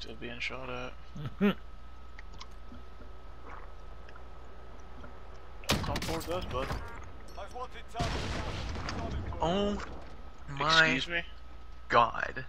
Still being shot at. Mm-hmm. Don't come towards us, bud. Oh my Excuse me? god.